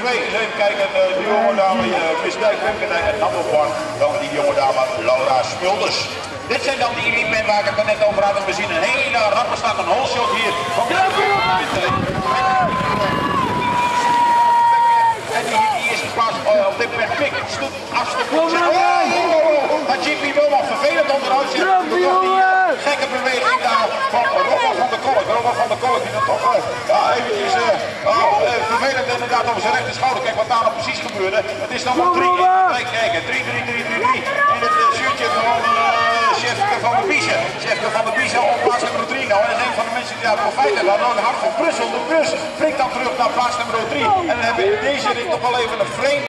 2. Even kijken, uh, de jonge dame uh, Miss Dijk, en 1 dan die jonge dame Laura Smulders. Dit zijn dan die elite waar ik het net over had. We zien een hele rappe staat een holshot hier. Van de en die, die is pas uh, op dit moment pik, stoet, afstoot. Oh, oh, oh, dat Jimmy wel wat vervelend onderuit zit. Toch die uh, gekke beweging daar van Robert van der Kolk. Robert van der Kolk die dan toch ja, eventjes oh, vervelend inderdaad over zijn rechter schouder. Kijk wat daar nou precies gebeurde. Het is dan nog 3 Kijk, kijken. 3, 3, 3, 3, 3. In het uh, shirtje van Chefke van der Biezen. Chefke van der Biezen op plaats nummer 3. Nou, dat is een van de mensen die daar profijt hebben. Dan hart van Brussel. De bus springt dan terug naar plaats nummer 3. En dan hebben we in deze rit nog wel even een vreemde.